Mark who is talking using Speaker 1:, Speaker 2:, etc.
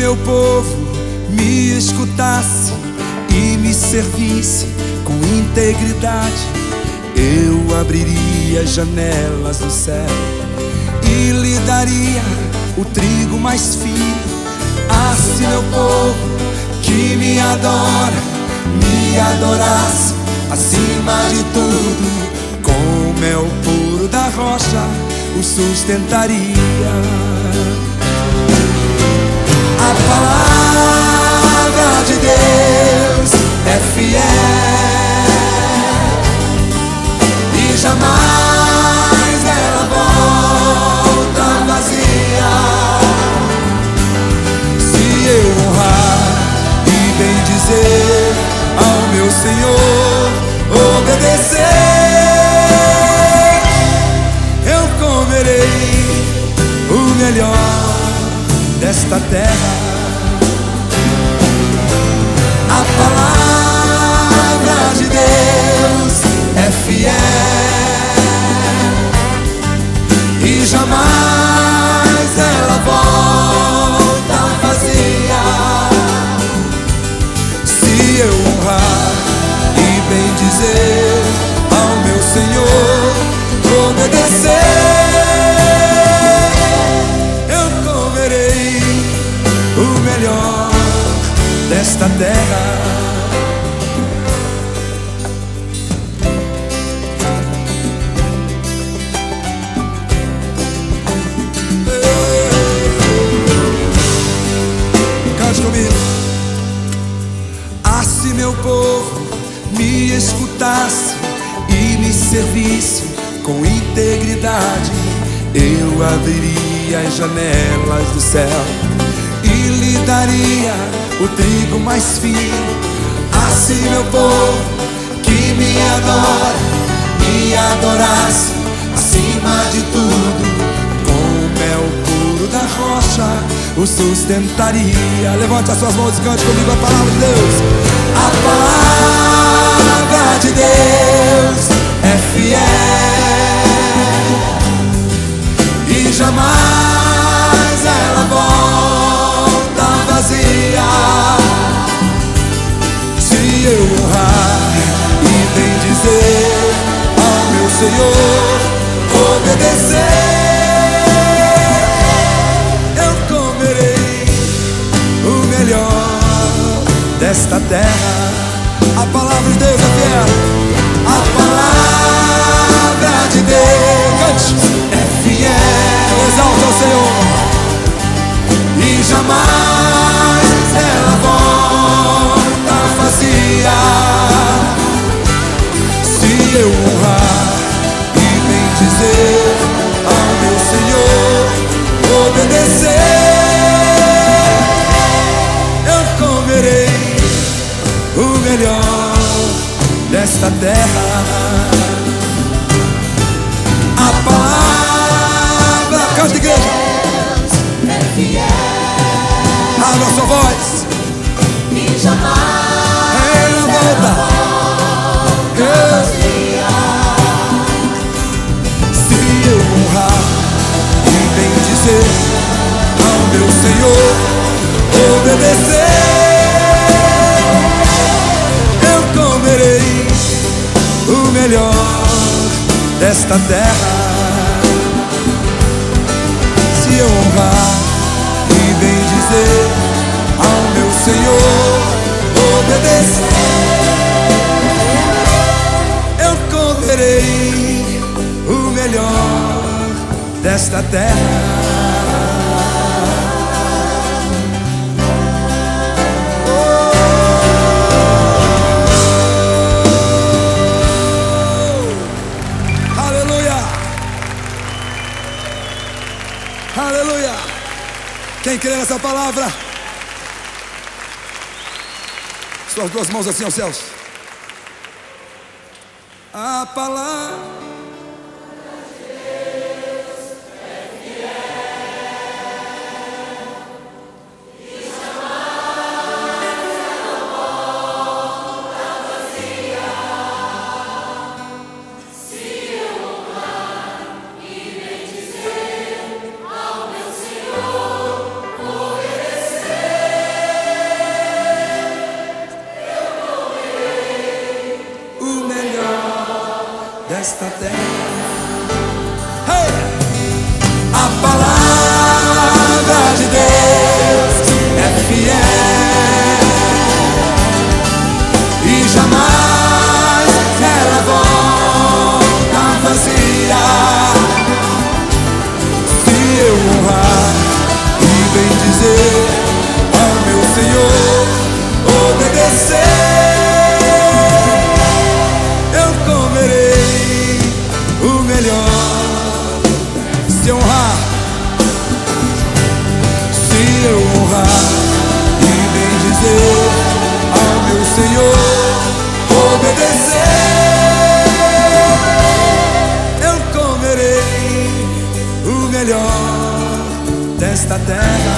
Speaker 1: meu povo me escutasse e me servisse com integridade, eu abriria as janelas do céu e lhe daria o trigo mais fino. Se meu povo que me adora me adorasse acima de tudo, com mel puro da rocha o sustentaria. A palavra de Deus é fiel e jamais ela volta vazia. Se eu honrar e bem dizer ao meu Senhor, obedecer, eu comerei o melhor desta terra. A palavra de Deus é fiel e jamais se meu povo me escutasse e me servisse com integridade, eu abriria as janelas do céu e lhe daria o trigo mais fino. Se meu povo que me adora me adorasse acima de tudo, com mel puro da rocha o sustentaria. Levante as suas mãos e cante comigo a palavra de Deus. Palavra de Deus é fiel e jamais ela volta vazia. Se eu honrar e bem dizer ao meu Senhor, obedecer, terra. A palavra de Deus é fiel. A palavra de Deus é fiel. Exalta o Senhor e jamais melhor desta terra. Desta terra. Se eu honrar e bem dizer ao meu Senhor, obedecer, eu comerei o melhor desta terra. Aleluia! Quem crê nessa palavra? Suas duas mãos assim aos céus. A palavra. Nesta terra. honrar, se eu honrar e bem dizer ao meu Senhor, obedecer, eu comerei o melhor desta terra.